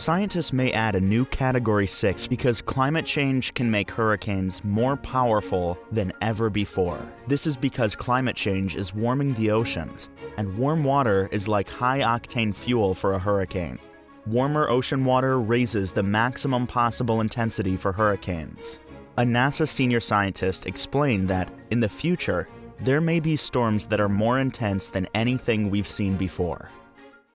Scientists may add a new Category 6 because climate change can make hurricanes more powerful than ever before. This is because climate change is warming the oceans, and warm water is like high octane fuel for a hurricane. Warmer ocean water raises the maximum possible intensity for hurricanes. A NASA senior scientist explained that, in the future, there may be storms that are more intense than anything we've seen before.